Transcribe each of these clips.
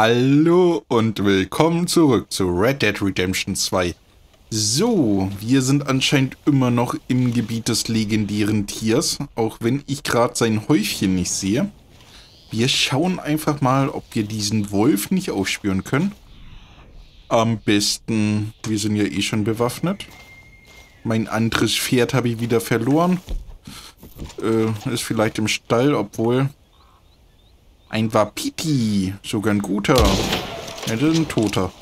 Hallo und willkommen zurück zu Red Dead Redemption 2. So, wir sind anscheinend immer noch im Gebiet des legendären Tiers, auch wenn ich gerade sein Häufchen nicht sehe. Wir schauen einfach mal, ob wir diesen Wolf nicht aufspüren können. Am besten, wir sind ja eh schon bewaffnet. Mein anderes Pferd habe ich wieder verloren. Äh, ist vielleicht im Stall, obwohl... Ein Wapiti, sogar ein guter. Ja, das ist ein toter.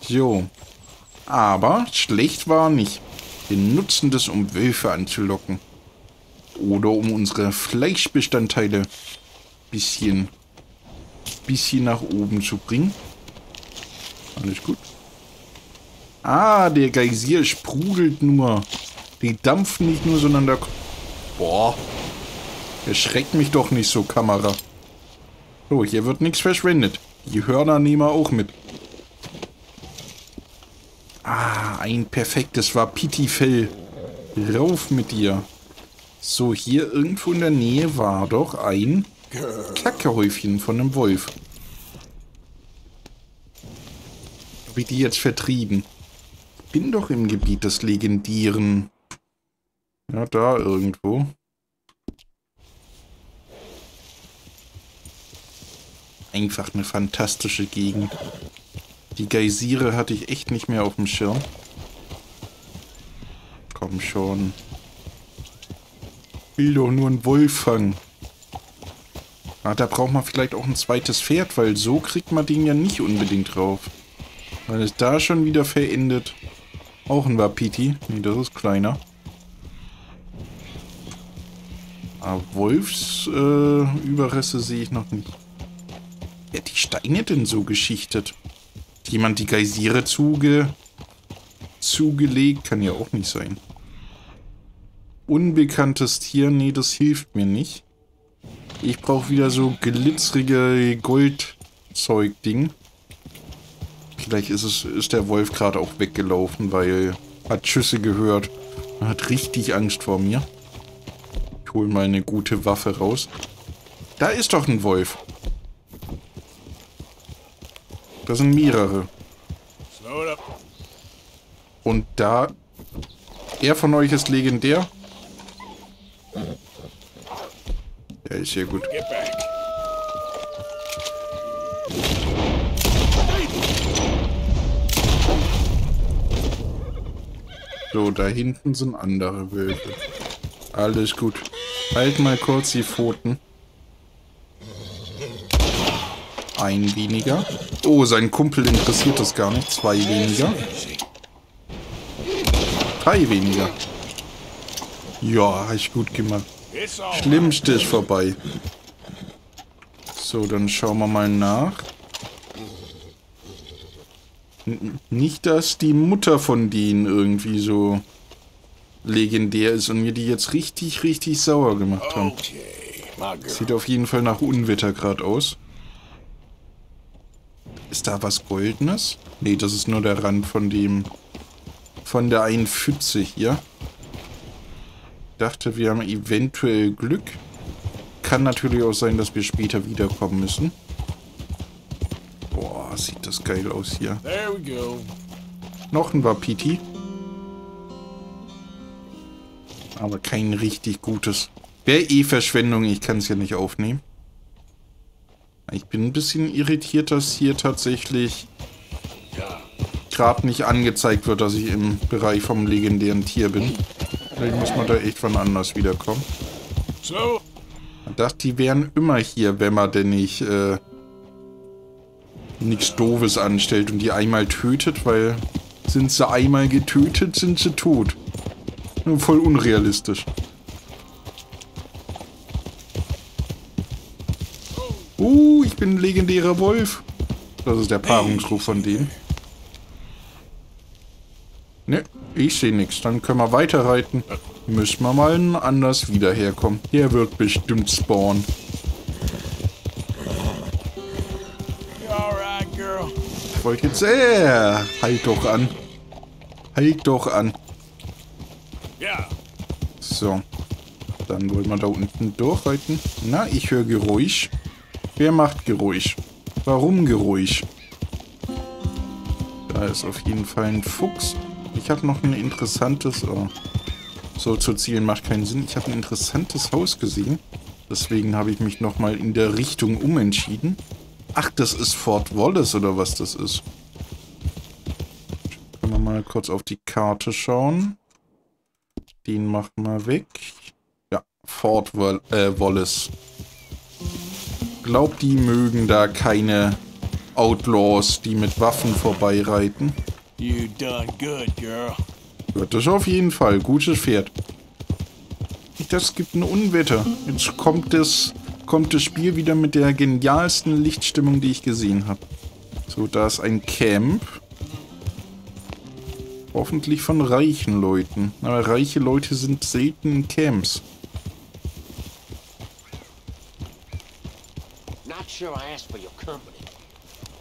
So. Aber schlecht war nicht. Wir nutzen das, um Wölfe anzulocken. Oder um unsere Fleischbestandteile bisschen, bisschen nach oben zu bringen. Alles gut. Ah, der Geysir sprudelt nur. Die dampfen nicht nur, sondern da... Boah. Erschreckt mich doch nicht so, Kamera. So, hier wird nichts verschwendet. Die Hörner nehmen wir auch mit. Ah, ein perfektes Wapiti-Fell. Rauf mit dir. So, hier irgendwo in der Nähe war doch ein Kackehäufchen von einem Wolf. Habe ich die jetzt vertrieben? Bin doch im Gebiet des legendären... Ja, da irgendwo. Einfach eine fantastische Gegend. Die Geysire hatte ich echt nicht mehr auf dem Schirm. Komm schon. Will doch nur einen Wolf fangen. Ah, da braucht man vielleicht auch ein zweites Pferd, weil so kriegt man den ja nicht unbedingt drauf. Weil es da schon wieder verendet. Auch ein Wapiti. Nee, das ist kleiner. Ah, Wolfsüberreste äh, sehe ich noch nicht. Wer hat die Steine denn so geschichtet? jemand die Geysire zuge zugelegt? Kann ja auch nicht sein. Unbekanntes Tier? Nee, das hilft mir nicht. Ich brauche wieder so glitzerige Goldzeug-Ding. Vielleicht ist es ist der Wolf gerade auch weggelaufen, weil hat Schüsse gehört. Er hat richtig Angst vor mir. Ich hole mal eine gute Waffe raus. Da ist doch ein Wolf. Das sind mehrere. Und da... Er von euch ist legendär. Ja, ist ja gut. So, da hinten sind andere Wölfe. Alles gut. Halt mal kurz die Pfoten. Ein weniger. Oh, sein Kumpel interessiert das gar nicht. Zwei weniger. Drei weniger. Ja, habe ich gut gemacht. Schlimmste ist vorbei. So, dann schauen wir mal nach. N nicht, dass die Mutter von denen irgendwie so legendär ist und wir die jetzt richtig, richtig sauer gemacht haben. Sieht auf jeden Fall nach Unwetter gerade aus. Ist da was Goldenes? Nee, das ist nur der Rand von dem... Von der einen Pfütze hier. Ich dachte, wir haben eventuell Glück. Kann natürlich auch sein, dass wir später wiederkommen müssen. Boah, sieht das geil aus hier. Noch ein Wapiti. Aber kein richtig gutes. Wäre eh Verschwendung, ich kann es ja nicht aufnehmen. Ich bin ein bisschen irritiert, dass hier tatsächlich gerade nicht angezeigt wird, dass ich im Bereich vom legendären Tier bin. Vielleicht muss man da echt von anders wiederkommen. So. Ich dachte, die wären immer hier, wenn man denn nicht äh, nichts Doofes anstellt und die einmal tötet, weil sind sie einmal getötet, sind sie tot. Nur voll unrealistisch. Uh, ich bin ein legendärer Wolf. Das ist der Paarungsruf von denen. Ne, ich sehe nichts. Dann können wir weiter reiten. Müssen wir mal anders wieder herkommen. Der wird bestimmt spawnen. Ich wollte jetzt... Äh, halt doch an. Halt doch an. So. Dann wollen wir da unten durchreiten. Na, ich höre Geräusch. Wer macht Geräusch? Warum Geräusch? Da ist auf jeden Fall ein Fuchs. Ich habe noch ein interessantes... Oh, so zu zielen macht keinen Sinn. Ich habe ein interessantes Haus gesehen. Deswegen habe ich mich nochmal in der Richtung umentschieden. Ach, das ist Fort Wallace oder was das ist. Können wir mal kurz auf die Karte schauen. Den machen wir weg. Ja, Fort Wall äh, Wallace. Glaubt, die mögen da keine Outlaws, die mit Waffen vorbeireiten. You done good, girl. Ja, das auf jeden Fall. Gutes Pferd. Das gibt ein Unwetter. Jetzt kommt das, kommt das Spiel wieder mit der genialsten Lichtstimmung, die ich gesehen habe. So, da ist ein Camp. Hoffentlich von reichen Leuten. Aber reiche Leute sind selten in Camps.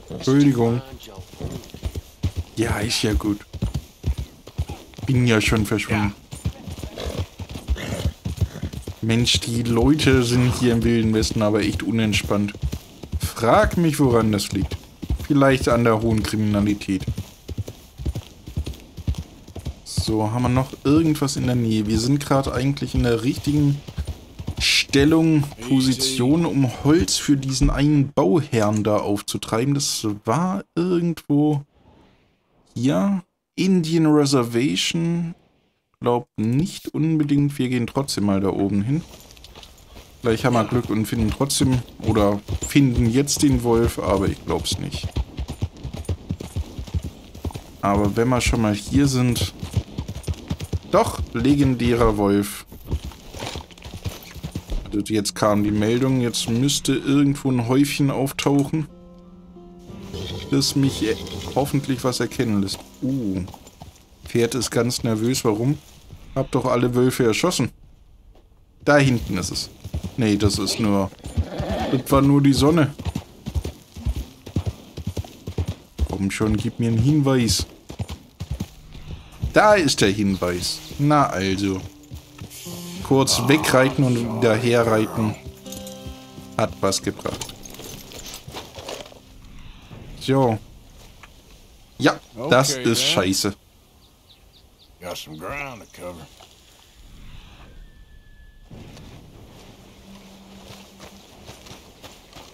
Entschuldigung. Ja, ist ja gut. Bin ja schon verschwunden. Mensch, die Leute sind hier im Wilden Westen aber echt unentspannt. Frag mich, woran das liegt. Vielleicht an der hohen Kriminalität. So, haben wir noch irgendwas in der Nähe? Wir sind gerade eigentlich in der richtigen Stellung, Position, um Holz für diesen einen Bauherrn da aufzutreiben. Das war irgendwo hier. Indian Reservation. Glaub nicht unbedingt. Wir gehen trotzdem mal da oben hin. Vielleicht haben wir Glück und finden trotzdem oder finden jetzt den Wolf, aber ich glaub's nicht. Aber wenn wir schon mal hier sind, doch, legendärer Wolf. Jetzt kam die Meldung, jetzt müsste irgendwo ein Häufchen auftauchen, das mich hoffentlich was erkennen lässt. Uh, Pferd ist ganz nervös. Warum? Hab doch alle Wölfe erschossen. Da hinten ist es. Nee, das ist nur... Das war nur die Sonne. Komm schon, gib mir einen Hinweis. Da ist der Hinweis. Na also. Kurz wegreiten und wieder herreiten. Hat was gebracht. So. Ja, das ist scheiße.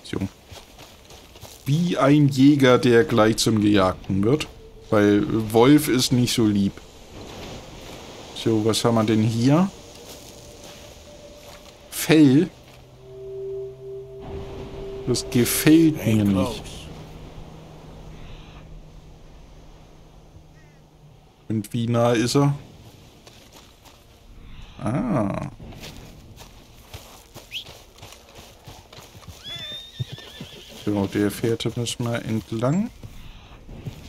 So. Wie ein Jäger, der gleich zum Gejagten wird. Weil Wolf ist nicht so lieb. So, was haben wir denn hier? Fell. Das gefällt mir nicht. Und wie nah ist er? Ah. So, der Fährte müssen wir entlang.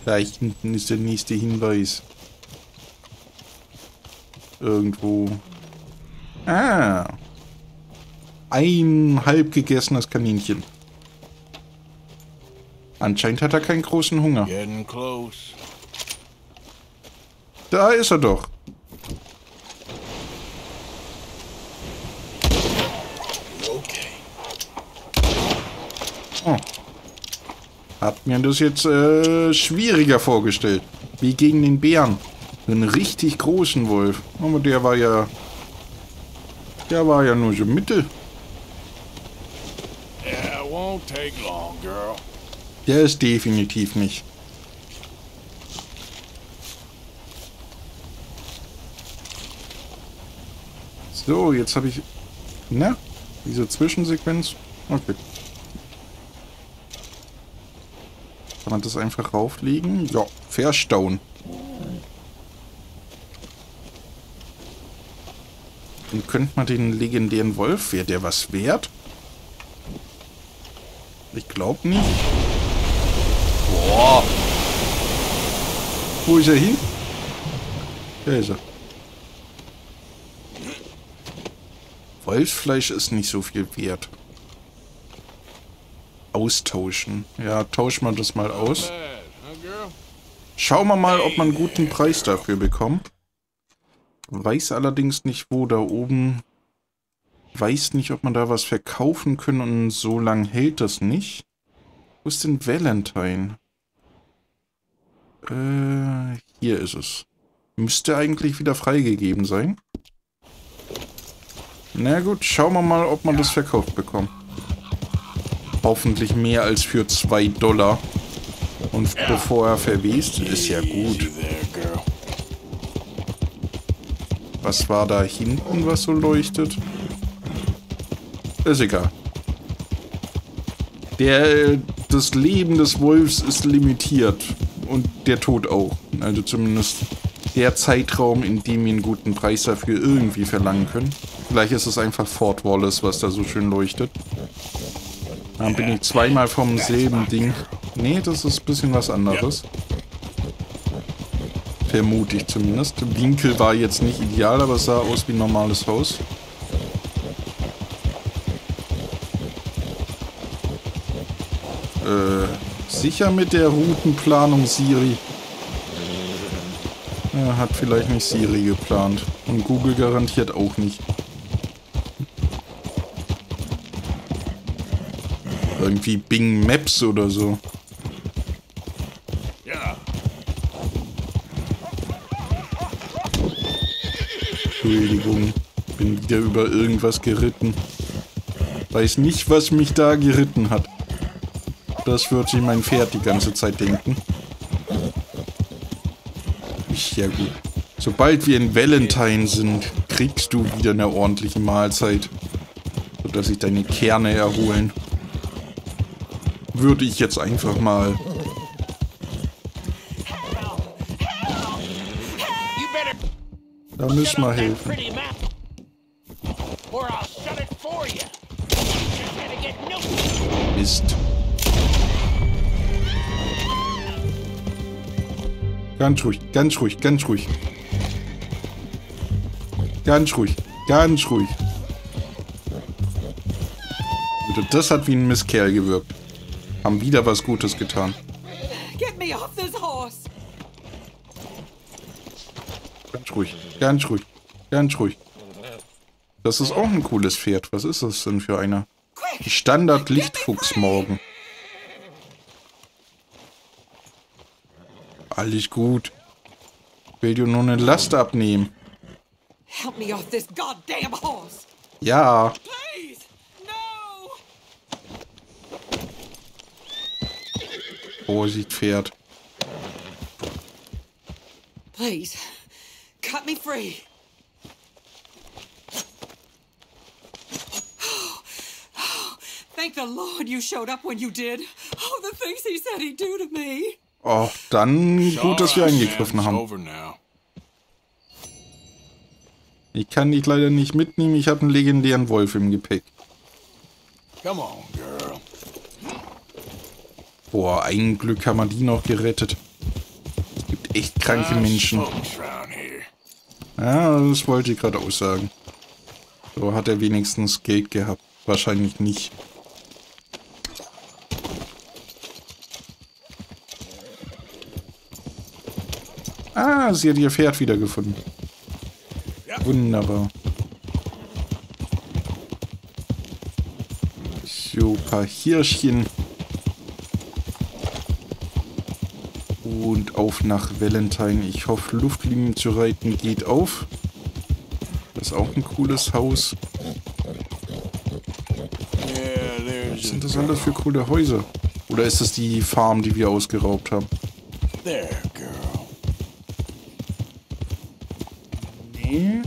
Da hinten ist der nächste Hinweis irgendwo. Ah. Ein halb gegessenes Kaninchen. Anscheinend hat er keinen großen Hunger. Da ist er doch. Oh. Hab mir das jetzt äh, schwieriger vorgestellt. Wie gegen den Bären. Einen richtig großen Wolf. Aber der war ja... Der war ja nur so mittel. Der ist definitiv nicht. So, jetzt habe ich... Na? Diese Zwischensequenz? Okay. Kann man das einfach rauflegen? Ja, verstauen. Dann könnte man den legendären Wolf, wäre der was wert? Ich glaube nicht. Boah. Wo ist er hin? Da ist er. Wolfsfleisch ist nicht so viel wert. Austauschen. Ja, tauschen wir das mal aus. Schauen wir mal, ob man einen guten Preis dafür bekommt. Weiß allerdings nicht, wo da oben Weiß nicht, ob man da was verkaufen können und so lang hält das nicht. Wo ist denn Valentine? Äh, hier ist es. Müsste eigentlich wieder freigegeben sein. Na gut, schauen wir mal, ob man das verkauft bekommt. Hoffentlich mehr als für 2 Dollar. Und bevor er verwest, ist ja gut. Was war da hinten, was so leuchtet? Ist egal. Der, das Leben des Wolfs ist limitiert. Und der Tod auch. Also zumindest der Zeitraum, in dem wir einen guten Preis dafür irgendwie verlangen können. Vielleicht ist es einfach Fort Wallace, was da so schön leuchtet. Dann bin ich zweimal vom selben Ding. Nee, das ist ein bisschen was anderes. Vermute ich zumindest. Winkel war jetzt nicht ideal, aber es sah aus wie ein normales Haus. Äh, sicher mit der Routenplanung, Siri. Er hat vielleicht nicht Siri geplant. Und Google garantiert auch nicht. Irgendwie Bing Maps oder so. Ja. Entschuldigung. Bin wieder über irgendwas geritten. Weiß nicht, was mich da geritten hat. Das wird sich mein Pferd die ganze Zeit denken. Ja gut. Sobald wir in Valentine sind, kriegst du wieder eine ordentliche Mahlzeit. Sodass sich deine Kerne erholen würde ich jetzt einfach mal. Da müssen wir helfen. Mist. Ganz ruhig, ganz ruhig, ganz ruhig. Ganz ruhig, ganz ruhig. das hat wie ein Misskerl gewirkt. Haben wieder was Gutes getan. Ganz ruhig, ganz ruhig, ganz ruhig. Das ist auch ein cooles Pferd. Was ist das denn für einer? Die Standard-Lichtfuchsmorgen. Alles gut. Will dir nur eine Last abnehmen. Ja. Vorsicht, Pferd. Please, cut me free. Thank the Lord you showed up when you did. Oh, the things he said he'd do to me. Oh, dann gut, dass wir eingegriffen haben. Ich kann dich leider nicht mitnehmen. Ich habe einen legendären Wolf im Gepäck. Boah, ein Glück haben wir die noch gerettet. Es gibt echt kranke Menschen. Ja, das wollte ich gerade aussagen. So hat er wenigstens Geld gehabt. Wahrscheinlich nicht. Ah, sie hat ihr Pferd wiedergefunden. Wunderbar. So, paar Hirschchen. Und auf nach Valentine. Ich hoffe, Luftlinien zu reiten geht auf. Das ist auch ein cooles Haus. Was sind das alles für coole Häuser? Oder ist das die Farm, die wir ausgeraubt haben? Nee.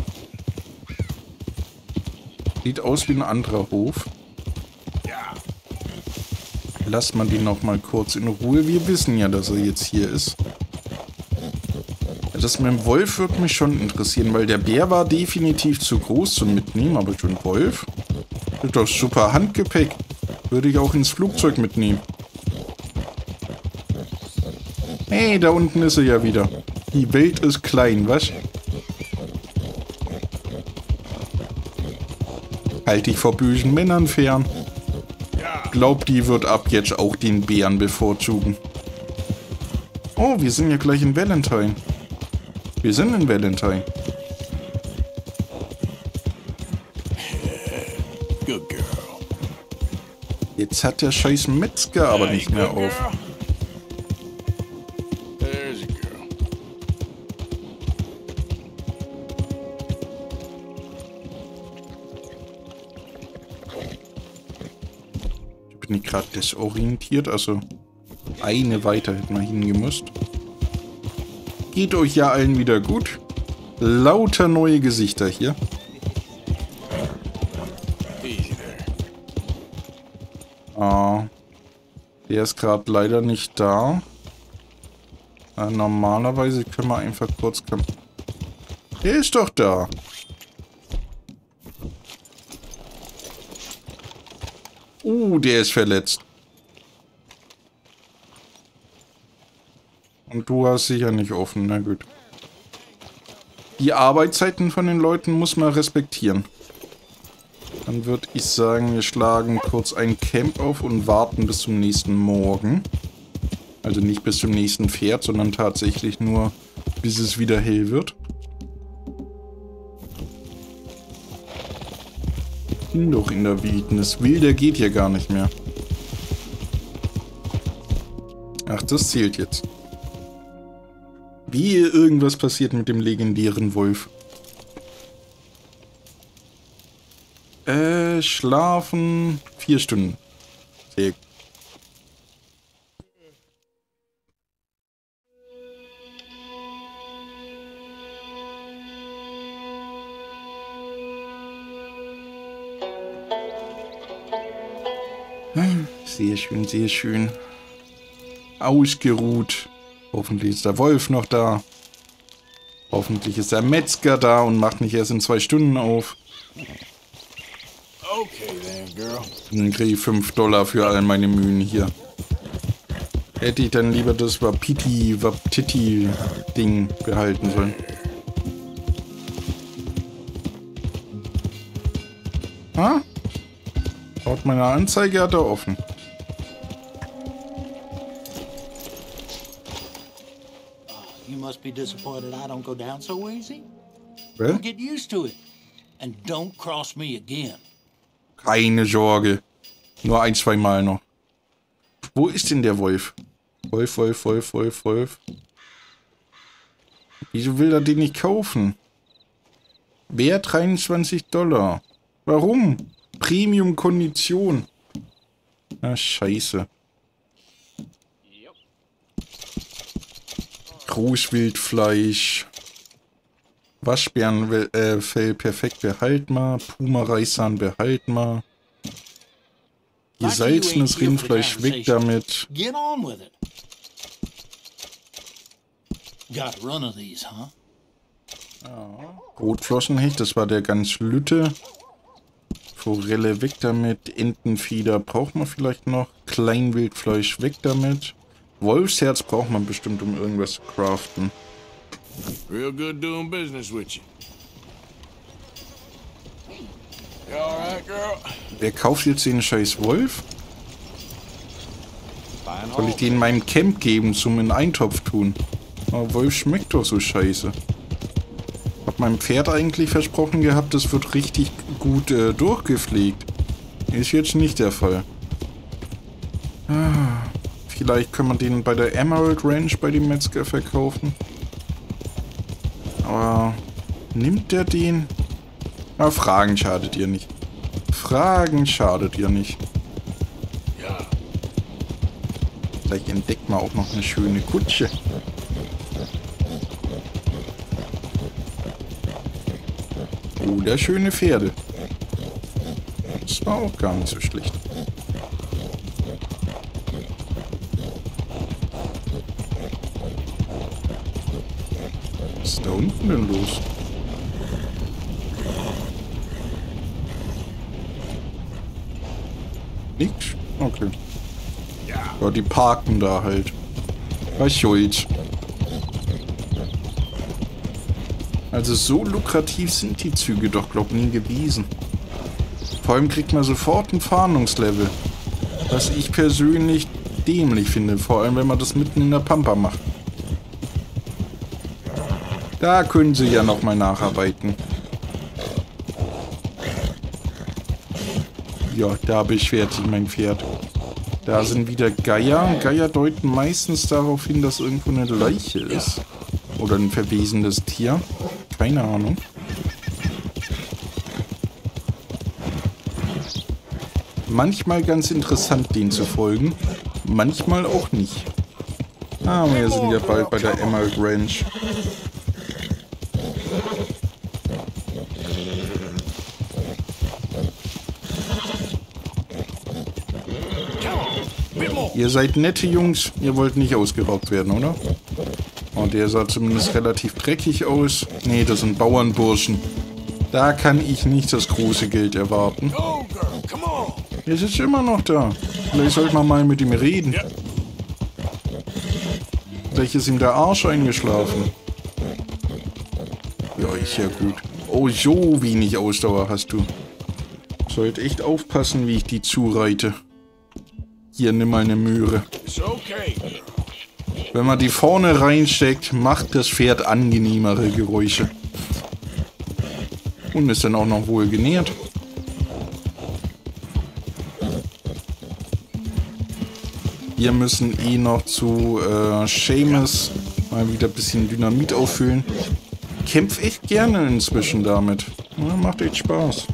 Sieht aus wie ein anderer Hof lass man den noch mal kurz in Ruhe. Wir wissen ja, dass er jetzt hier ist. Das mit dem Wolf würde mich schon interessieren, weil der Bär war definitiv zu groß zum Mitnehmen, aber schon Wolf? Ist doch super Handgepäck. Würde ich auch ins Flugzeug mitnehmen. Hey, da unten ist er ja wieder. Die Welt ist klein, was? Halt dich vor bösen Männern fern. Glaub, die wird ab jetzt auch den Bären bevorzugen. Oh, wir sind ja gleich in Valentine. Wir sind in Valentine. Jetzt hat der scheiß Metzger aber nicht mehr auf. Gerade desorientiert, also eine weiter hätten wir hingemusst. Geht euch ja allen wieder gut. Lauter neue Gesichter hier. Ah, der ist gerade leider nicht da. Äh, normalerweise können wir einfach kurz... Der ist doch da. Der ist verletzt. Und du hast sicher nicht offen, na gut. Die Arbeitszeiten von den Leuten muss man respektieren. Dann würde ich sagen, wir schlagen kurz ein Camp auf und warten bis zum nächsten Morgen. Also nicht bis zum nächsten Pferd, sondern tatsächlich nur, bis es wieder hell wird. Bin doch in der Wildnis. Wilder geht ja gar nicht mehr. Ach, das zählt jetzt. Wie irgendwas passiert mit dem legendären Wolf. Äh, schlafen vier Stunden. Sehr schön, sehr schön. Ausgeruht. Hoffentlich ist der Wolf noch da. Hoffentlich ist der Metzger da und macht nicht erst in zwei Stunden auf. Okay, then, girl. Dann kriege ich 5 Dollar für all meine Mühen hier. Hätte ich dann lieber das Wapiti, Waptiti-Ding behalten sollen. Ha? Laut meiner Anzeige hat er offen. Be disappointed I don't go down so easy. Well? Get used to it. And don't cross me again. Keine Sorge. Nur ein, zwei Mal noch. Wo ist denn der Wolf? Wolf, Wolf, Wolf, Wolf, Wolf. Wieso will er den nicht kaufen? Wert 23 Dollar. Warum? Premium-Kondition. Na, scheiße. Großwildfleisch. Waschbärenfell äh, perfekt behaltbar. Puma-Reißhahn behaltbar. Gesalzenes Rindfleisch weg damit. Rotflossenhecht, das war der ganz Lütte. Forelle weg damit. Entenfieder braucht man vielleicht noch. Kleinwildfleisch weg damit. Wolfsherz braucht man bestimmt, um irgendwas zu craften. Real good doing business with you. Alright, girl. Wer kauft jetzt den scheiß Wolf? Soll ich den in meinem Camp geben, zum in Eintopf tun? Aber Wolf schmeckt doch so scheiße. Hab meinem Pferd eigentlich versprochen gehabt, das wird richtig gut äh, durchgepflegt. Ist jetzt nicht der Fall. Ah. Vielleicht können wir den bei der Emerald Ranch bei dem Metzger verkaufen. Aber nimmt der den? Aber Fragen schadet ihr nicht. Fragen schadet ihr nicht. Ja. Vielleicht entdeckt man auch noch eine schöne Kutsche. Oder schöne Pferde. Das war auch gar nicht so schlecht. Unten denn los? Nix? Okay. Ja, die parken da halt. Was schuld. Also so lukrativ sind die Züge doch, glaub nie gewesen. Vor allem kriegt man sofort ein Fahndungslevel. Was ich persönlich dämlich finde, vor allem wenn man das mitten in der Pampa macht. Da können sie ja nochmal nacharbeiten. Ja, da beschwert sich mein Pferd. Da sind wieder Geier. Geier deuten meistens darauf hin, dass irgendwo eine Leiche ist. Oder ein verwesendes Tier. Keine Ahnung. Manchmal ganz interessant, denen zu folgen. Manchmal auch nicht. Ah, wir sind ja bald bei der Emerald Ranch. Ihr seid nette Jungs, ihr wollt nicht ausgeraubt werden, oder? Und der sah zumindest relativ dreckig aus. Nee, das sind Bauernburschen. Da kann ich nicht das große Geld erwarten. Er sitzt immer noch da. Vielleicht sollte man mal mit ihm reden. Vielleicht ist ihm der Arsch eingeschlafen. Ja, ist ja gut. Oh, so wenig Ausdauer hast du. Sollte echt aufpassen, wie ich die zureite. Hier, nimm mal eine Möhre. Wenn man die vorne reinsteckt, macht das Pferd angenehmere Geräusche. Und ist dann auch noch wohl genährt. Wir müssen eh noch zu äh, Seamus mal wieder ein bisschen Dynamit auffüllen. Kämpf echt gerne inzwischen damit. Ja, macht echt Spaß.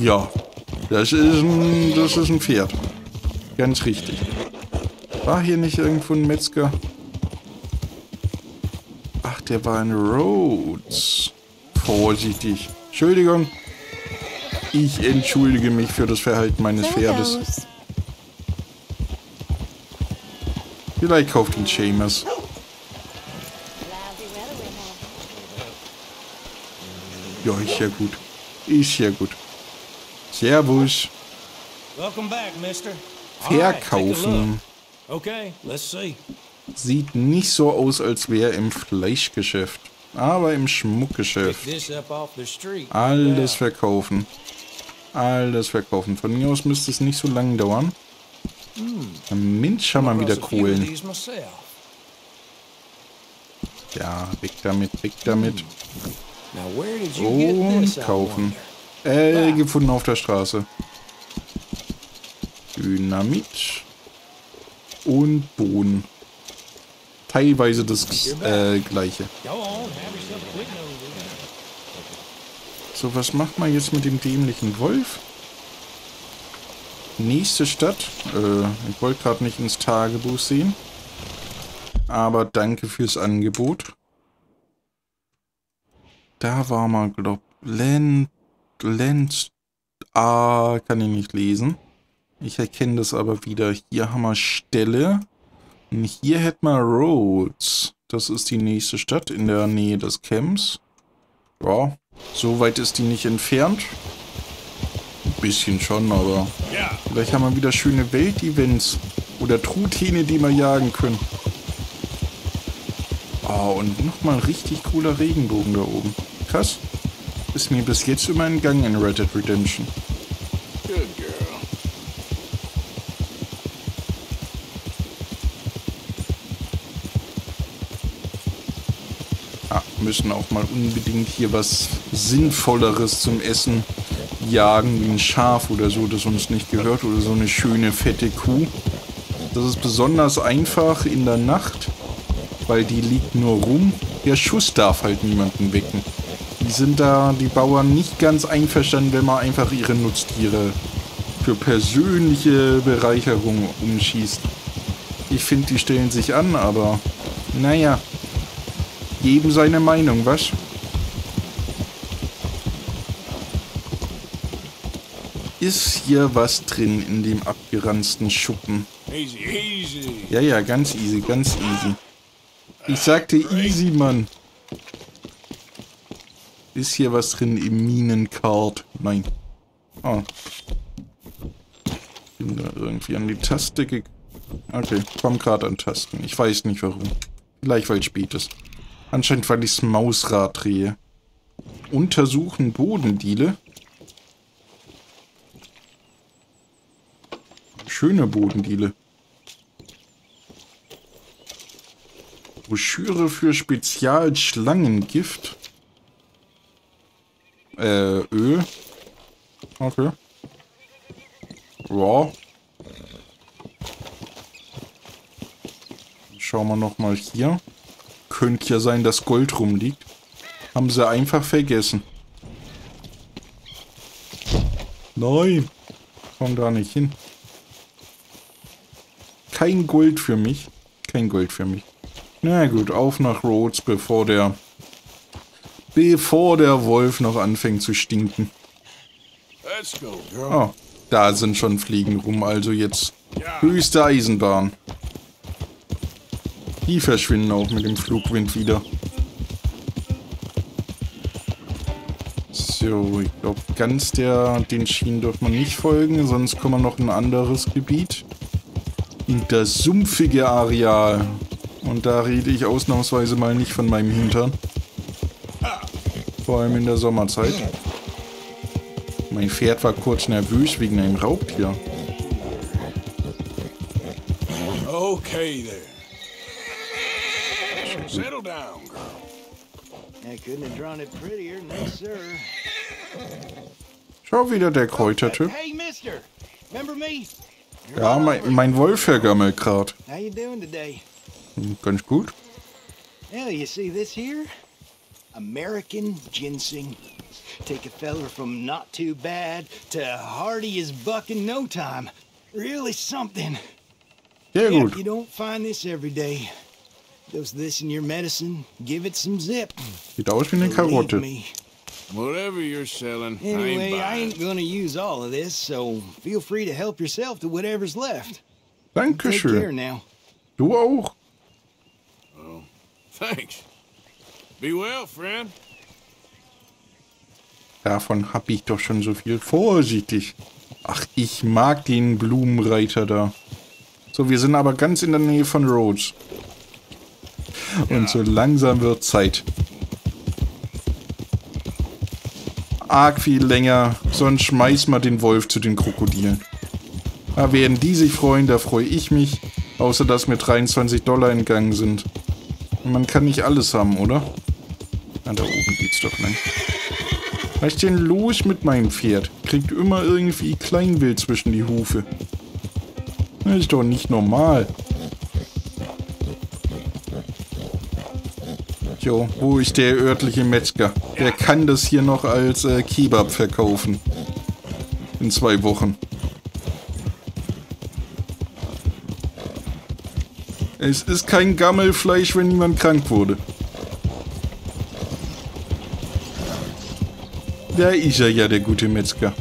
Ja, das ist ein, das ist ein Pferd. Ganz richtig. War hier nicht irgendwo ein Metzger? Ach, der war in Rhodes. Vorsichtig. Entschuldigung. Ich entschuldige mich für das Verhalten meines Pferdes. Vielleicht kauft ihn Seamus. Ja, ist ja gut. Ist ja gut. Servus. Verkaufen. Sieht nicht so aus, als wäre im Fleischgeschäft. Aber im Schmuckgeschäft. Alles verkaufen. Alles verkaufen. Von mir aus müsste es nicht so lange dauern. Mint schon mal wieder Kohlen. Ja, weg damit, weg damit. Und kaufen. Äh, gefunden auf der Straße. Dynamit. Und Bohnen. Teilweise das äh, gleiche. So, was macht man jetzt mit dem dämlichen Wolf? Nächste Stadt. Äh, ich wollte gerade nicht ins Tagebuch sehen. Aber danke fürs Angebot. Da war mal, glaub, Land Land A kann ich nicht lesen. Ich erkenne das aber wieder. Hier haben wir Stelle. Und hier hätten wir Rhodes. Das ist die nächste Stadt in der Nähe des Camps. Ja, so weit ist die nicht entfernt. Ein bisschen schon, aber vielleicht haben wir wieder schöne Welt-Events. Oder Truthähne, die wir jagen können. Oh, und nochmal ein richtig cooler Regenbogen da oben. Krass. Ist mir bis jetzt immer entgangen in Red Dead Redemption. Good girl. Ah, müssen auch mal unbedingt hier was Sinnvolleres zum Essen jagen, wie ein Schaf oder so, das uns nicht gehört, oder so eine schöne fette Kuh. Das ist besonders einfach in der Nacht, weil die liegt nur rum. Der Schuss darf halt niemanden wecken die sind da, die Bauern, nicht ganz einverstanden, wenn man einfach ihre Nutztiere für persönliche Bereicherung umschießt. Ich finde, die stellen sich an, aber naja, jedem seine Meinung, was? Ist hier was drin in dem abgeranzten Schuppen? Easy, easy. Ja, ja, ganz easy, ganz easy. Ich sagte easy, Mann. Ist hier was drin im Minencard? Nein. Ah. Bin da irgendwie an die Taste ge... Okay, komm gerade an Tasten. Ich weiß nicht warum. Vielleicht weil es spät ist. Anscheinend weil ich das Mausrad drehe. Untersuchen Bodendiele. Schöne Bodendiele. Broschüre für Spezialschlangengift. Äh, Öl. Okay. Ja. Schauen wir nochmal hier. Könnte ja sein, dass Gold rumliegt. Haben sie einfach vergessen. Nein. Komm da nicht hin. Kein Gold für mich. Kein Gold für mich. Na gut, auf nach Rhodes, bevor der... Bevor der Wolf noch anfängt zu stinken. Oh, da sind schon Fliegen rum, also jetzt höchste Eisenbahn. Die verschwinden auch mit dem Flugwind wieder. So, ich glaube, ganz der, den Schienen dürfen wir nicht folgen, sonst kommen wir noch in ein anderes Gebiet. In das sumpfige Areal. Und da rede ich ausnahmsweise mal nicht von meinem Hintern. Vor allem in der Sommerzeit. Mein Pferd war kurz nervös wegen einem Raubtier. Okay there. Settle down, girl. I couldn't have drawn it prettier, no sir. Schau wieder der Kräutertyp. Hey, mister! Remember me? Ja, mein, mein Wolf vergammelt grad. How you doing today? Hm, Ganz gut. Well, you see this here? American ginseng. Take a feller from not too bad to hardy as buck in no time. Really something. Sehr Yeah, gut. you don't find this every day. Dose this in your medicine, give it some zip. Sieht aus wie eine Believe Karotte. me. Whatever you're selling, I Anyway, ain't I ain't gonna use all of this, so feel free to help yourself to whatever's left. Take care Dankeschön. now. Du auch. Oh, thanks. Be well, friend. Davon hab ich doch schon so viel. Vorsichtig. Ach, ich mag den Blumenreiter da. So, wir sind aber ganz in der Nähe von Rhodes. Und so langsam wird Zeit. Arg viel länger, sonst schmeiß mal den Wolf zu den Krokodilen. Da werden die sich freuen, da freue ich mich. Außer dass mir 23 Dollar entgangen sind. Man kann nicht alles haben, oder? Ah, da oben geht's doch lang. Was ist denn los mit meinem Pferd? Kriegt immer irgendwie Kleinwild zwischen die Hufe. Das ist doch nicht normal. Jo, wo ist der örtliche Metzger? Der kann das hier noch als äh, Kebab verkaufen. In zwei Wochen. Es ist kein Gammelfleisch, wenn niemand krank wurde. Da ist er ja, der gute Metzger.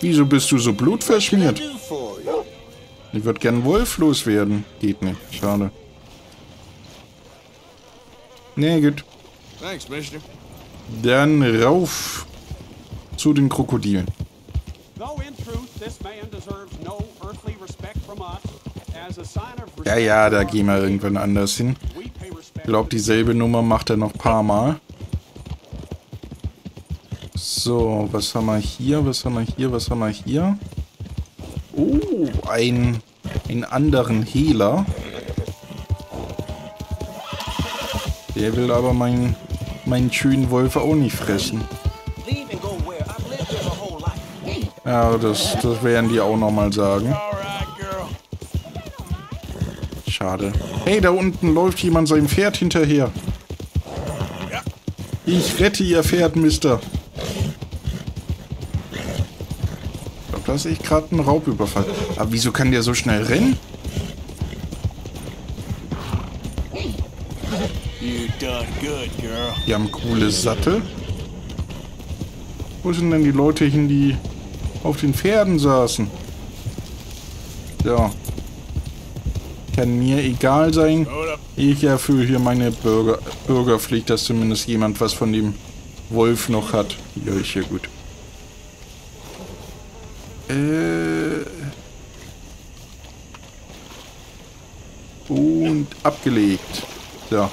Wieso bist du so blutverschmiert? Ich würde gern Wolf loswerden. Geht nicht. Schade. Nee, gut. Dann rauf zu den Krokodilen. Ja, ja, da gehen wir irgendwann anders hin. Glaube, dieselbe Nummer macht er noch ein paar Mal. So, was haben wir hier? Was haben wir hier? Was haben wir hier? Oh, ein, einen anderen Hehler. Der will aber meinen, meinen schönen Wolf auch nicht fressen. Ja, das, das werden die auch nochmal sagen. Schade. Hey, da unten läuft jemand seinem Pferd hinterher. Ich rette ihr Pferd, Mister. Ich glaube, da ist echt gerade ein Raubüberfall. Aber wieso kann der so schnell rennen? Die haben coole Sattel. Wo sind denn die Leute hin, die auf den Pferden saßen? Ja. Kann mir egal sein. Ich erfülle hier meine Bürger Bürgerpflicht, dass zumindest jemand was von dem Wolf noch hat. Ja, ist ja gut. Äh. Und abgelegt. So.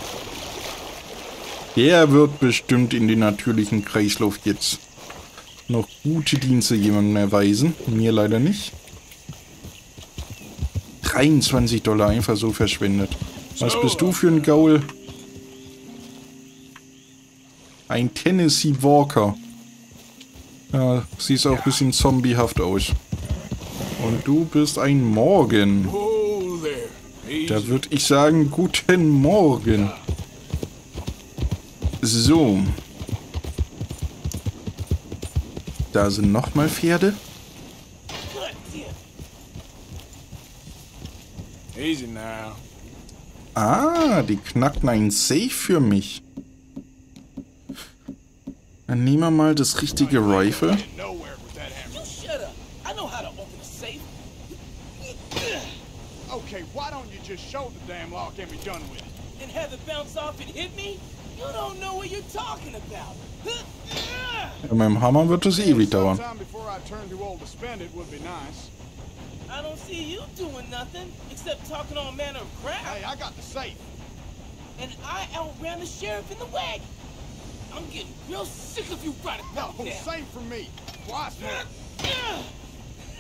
Der wird bestimmt in den natürlichen Kreislauf jetzt noch gute Dienste jemandem erweisen. Mir leider nicht. 23 Dollar einfach so verschwendet. Was bist du für ein Gaul? Ein Tennessee Walker. Ja, siehst auch ein bisschen zombiehaft aus. Und du bist ein Morgen. Da würde ich sagen, guten Morgen. So. Da sind nochmal Pferde. Easy now. Ah, die knacken ein Safe für mich. Dann nehmen wir mal das richtige Rifle. Okay, why don't you just show the damn lock and be done with it? And have it bounce off and hit me? You don't know what you're talking about. Ja, mit dem Hammer wird das ewig dauern. I don't see you doing nothing except talking all manner of crap. Hey, I got the safe. And I outran the sheriff in the wagon. I'm getting real sick of you right No, about now. same for me. More. Ugh.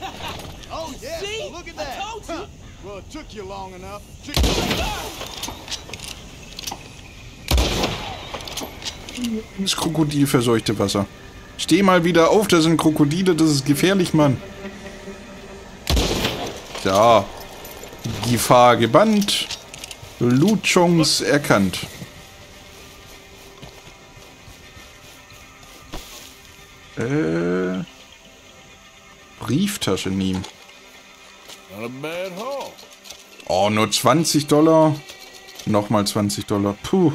Oh, yes, See? look at I that. told you. Huh. Well, it took you long enough. Das krokodilverseuchte Wasser. Steh mal wieder auf, das sind Krokodile, das ist gefährlich, Mann. Ja. Gefahr gebannt. Loot-Chance erkannt. Äh. Brieftasche nehmen. Oh, nur 20 Dollar. Nochmal 20 Dollar. Puh.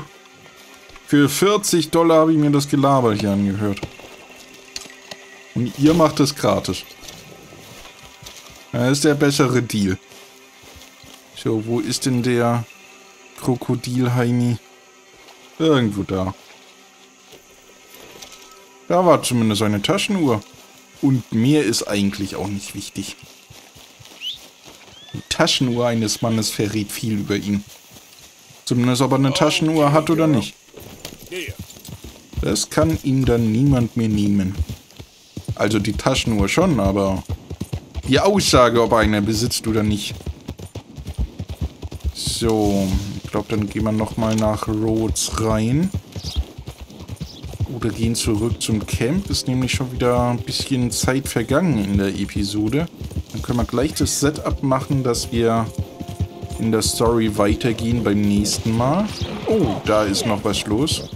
Für 40 Dollar habe ich mir das Gelaber hier angehört. Und ihr macht es gratis. Das ist der bessere Deal. So, wo ist denn der Krokodil-Heini? Irgendwo da. Da war zumindest eine Taschenuhr. Und mehr ist eigentlich auch nicht wichtig. Die Taschenuhr eines Mannes verrät viel über ihn. Zumindest ob er eine Taschenuhr hat oder nicht. Das kann ihm dann niemand mehr nehmen. Also die Taschenuhr schon, aber die Aussage, ob er eine besitzt oder nicht. So, ich glaube, dann gehen wir nochmal nach Rhodes rein. Oder gehen zurück zum Camp. Ist nämlich schon wieder ein bisschen Zeit vergangen in der Episode. Dann können wir gleich das Setup machen, dass wir in der Story weitergehen beim nächsten Mal. Oh, da ist noch was los.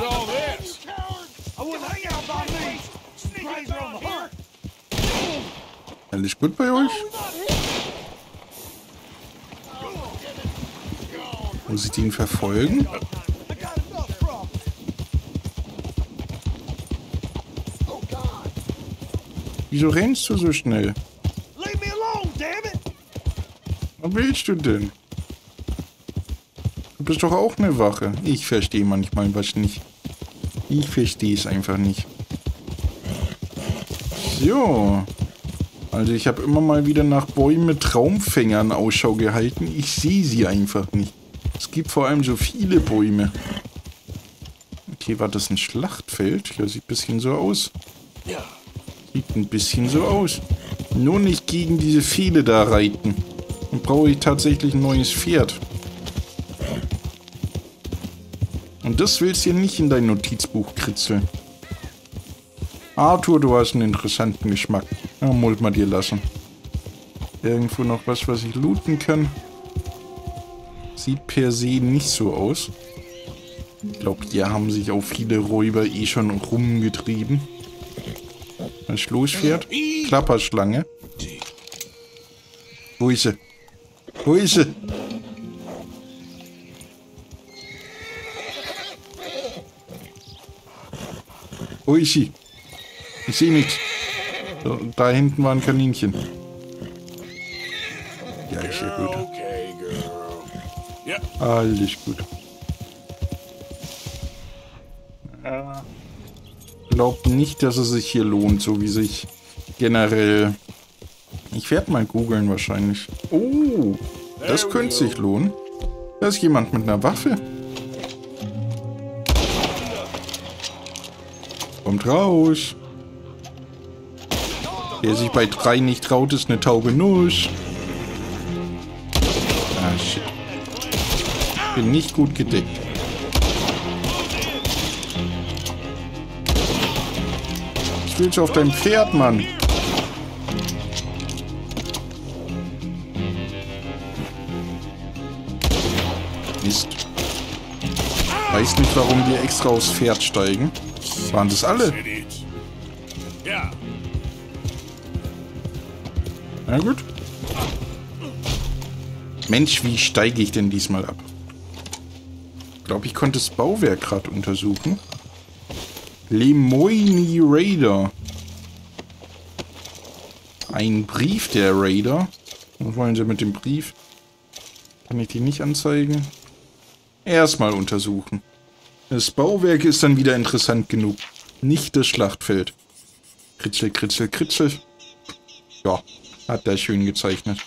All this? I wouldn't hang out by me. Alles gut bei euch? Muss ich den verfolgen? Wieso rennst du so schnell? Was willst du denn? Du bist doch auch eine Wache. Ich verstehe manchmal was nicht. Ich verstehe es einfach nicht. So. Also ich habe immer mal wieder nach Bäumen mit Traumfängern Ausschau gehalten. Ich sehe sie einfach nicht. Es gibt vor allem so viele Bäume. Okay, war das ein Schlachtfeld? Ja, sieht ein bisschen so aus. Sieht ein bisschen so aus. Nur nicht gegen diese Pfähle da reiten. Dann brauche ich tatsächlich ein neues Pferd. Und das willst du hier nicht in dein Notizbuch kritzeln. Arthur, du hast einen interessanten Geschmack. Ja, muss mal dir lassen. Irgendwo noch was, was ich looten kann. Sieht per se nicht so aus. Ich glaube, hier haben sich auch viele Räuber eh schon rumgetrieben. Ein Schloßpferd. Klapperschlange. Wo ist sie? Wo ist sie? Wo ist sie? Ich sehe nichts. So, da hinten war ein Kaninchen. Ja, ist ja gut. Alles gut. Glaubt nicht, dass es sich hier lohnt, so wie sich generell. Ich werde mal googeln wahrscheinlich. Oh, das könnte sich lohnen. Da ist jemand mit einer Waffe. Kommt raus. Wer sich bei drei nicht traut, ist eine taube Nuss. Ah, shit. Bin nicht gut gedeckt. Ich will's auf dein Pferd, Mann. Mist. Weiß nicht, warum wir extra aufs Pferd steigen. Waren das alle? Na gut. Mensch, wie steige ich denn diesmal ab? Ich glaube, ich konnte das Bauwerk gerade untersuchen. Lemoyne Raider. Ein Brief der Raider. Was wollen sie mit dem Brief? Kann ich die nicht anzeigen? Erstmal untersuchen. Das Bauwerk ist dann wieder interessant genug. Nicht das Schlachtfeld. Kritzel, kritzel, kritzel. Ja, hat der schön gezeichnet.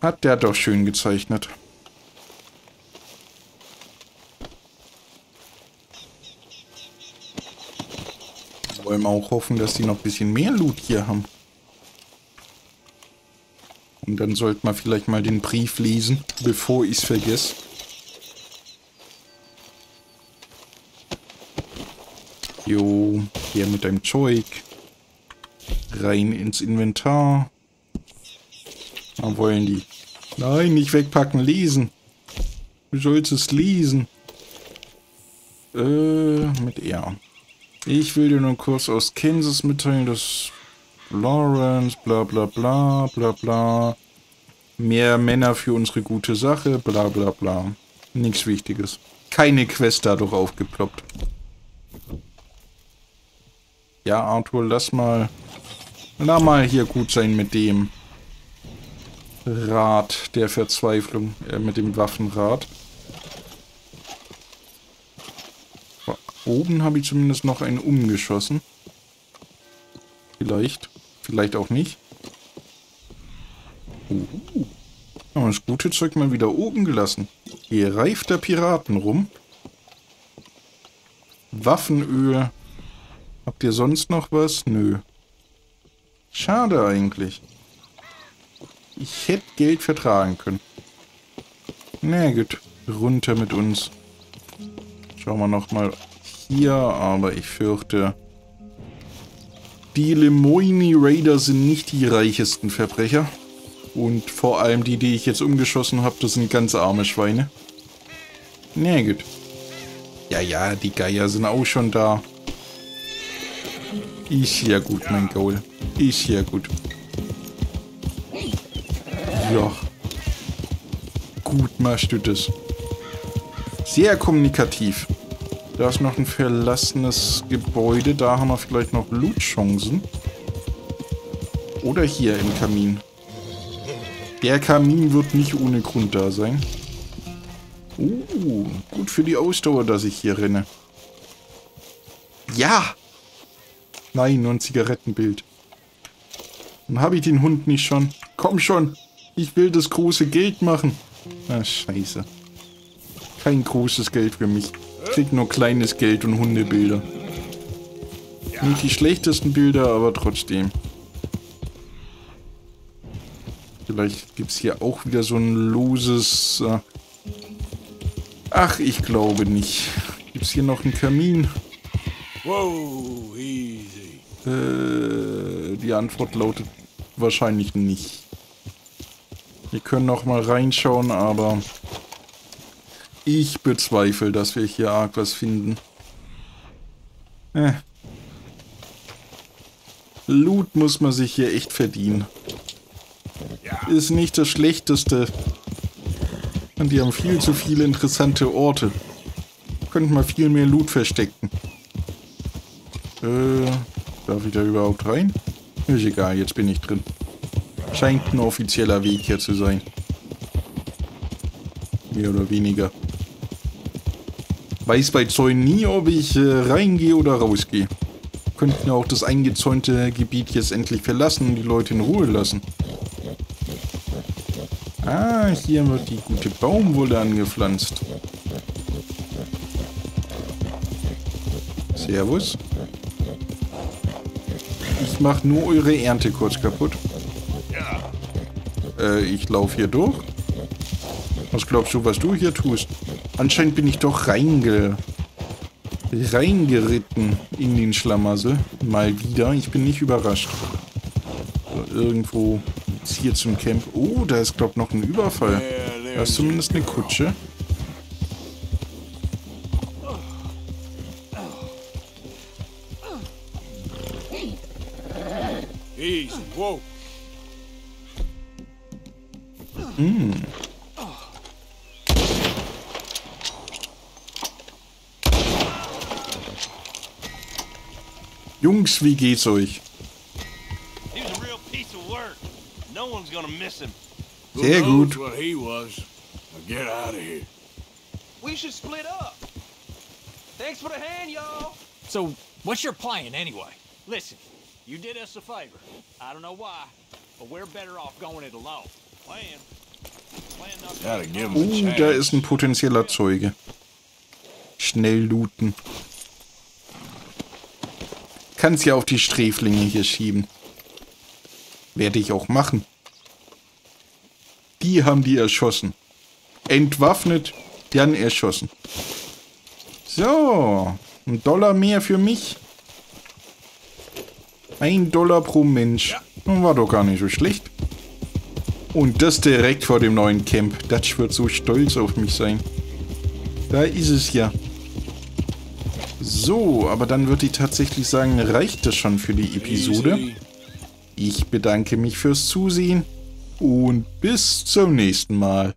Hat der doch schön gezeichnet. Wollen wir auch hoffen, dass die noch ein bisschen mehr Loot hier haben. Und dann sollte man vielleicht mal den Brief lesen, bevor ich es vergesse. Jo, hier mit deinem Zeug. Rein ins Inventar. Was wollen die? Nein, nicht wegpacken, lesen. Du sollst es lesen. Äh, mit R. Ich will dir nur kurz aus Kansas mitteilen, dass Lawrence, bla bla bla, bla bla. Mehr Männer für unsere gute Sache, bla bla bla. Nichts Wichtiges. Keine Quest dadurch aufgeploppt. Ja, Arthur, lass mal... Lass mal hier gut sein mit dem Rad der Verzweiflung, äh, mit dem Waffenrad. Oben habe ich zumindest noch einen umgeschossen. Vielleicht. Vielleicht auch nicht. Uh. Das gute Zeug mal wieder oben gelassen. Hier reift der Piraten rum. Waffenöl. Habt ihr sonst noch was? Nö. Schade eigentlich. Ich hätte Geld vertragen können. Na gut, runter mit uns. Schauen wir nochmal hier, aber ich fürchte, die Lemoyne Raider sind nicht die reichesten Verbrecher. Und vor allem die, die ich jetzt umgeschossen habe, das sind ganz arme Schweine. Na gut. Ja, ja, die Geier sind auch schon da. Ist ja gut, mein Gaul. Ist ja gut. Ja. Gut machst du das. Sehr kommunikativ. Da ist noch ein verlassenes Gebäude. Da haben wir vielleicht noch Loot-Chancen. Oder hier im Kamin. Der Kamin wird nicht ohne Grund da sein. Uh, gut für die Ausdauer, dass ich hier renne. Ja! Nein, nur ein Zigarettenbild. Dann habe ich den Hund nicht schon. Komm schon! Ich will das große Geld machen. Ah, scheiße. Kein großes Geld für mich. Ich krieg nur kleines Geld und Hundebilder. Nicht die schlechtesten Bilder, aber trotzdem. Vielleicht gibt es hier auch wieder so ein loses... Äh Ach, ich glaube nicht. Gibt es hier noch einen Kamin? Whoa, easy. Äh, die Antwort lautet wahrscheinlich nicht. Wir können noch mal reinschauen, aber ich bezweifle, dass wir hier arg was finden. Äh. Loot muss man sich hier echt verdienen. Ist nicht das Schlechteste. Und die haben viel zu viele interessante Orte. Könnten mal viel mehr Loot verstecken. Äh, darf ich da überhaupt rein? Ist egal, jetzt bin ich drin. Scheint ein offizieller Weg hier zu sein. Mehr oder weniger. Weiß bei Zäunen nie, ob ich äh, reingehe oder rausgehe. Könnten ja auch das eingezäunte Gebiet jetzt endlich verlassen und die Leute in Ruhe lassen. Ah, hier wird die gute Baumwolle angepflanzt. Servus. Ich mach nur eure Ernte kurz kaputt. Äh, ich laufe hier durch. Was glaubst du, was du hier tust? Anscheinend bin ich doch reinge... reingeritten in den Schlamassel. Mal wieder. Ich bin nicht überrascht. So, irgendwo ist hier zum Camp. Oh, da ist, glaub noch ein Überfall. Da ist zumindest eine Kutsche. Now get out of here. We should split up. Thanks for the hand, y'all. So, what's your plan anyway? Listen, you did us a favor. I don't know why, but we're better off going it alone. Plan. Oh, da ist ein potenzieller Zeuge. Schnell looten. Kann's ja auf die Sträflinge hier schieben. Werde ich auch machen. Die haben die erschossen. Entwaffnet, dann erschossen. So, ein Dollar mehr für mich. Ein Dollar pro Mensch. War doch gar nicht so schlecht. Und das direkt vor dem neuen Camp. Dutch wird so stolz auf mich sein. Da ist es ja. So, aber dann würde ich tatsächlich sagen, reicht das schon für die Episode. Ich bedanke mich fürs Zusehen und bis zum nächsten Mal.